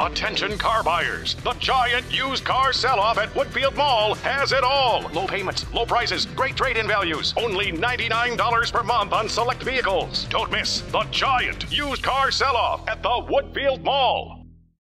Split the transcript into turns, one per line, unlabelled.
Attention car buyers. The giant used car sell off at Woodfield Mall has it all. Low payments, low prices, great trade in values. Only $99 per month on select vehicles. Don't miss the giant used car sell off at the Woodfield Mall.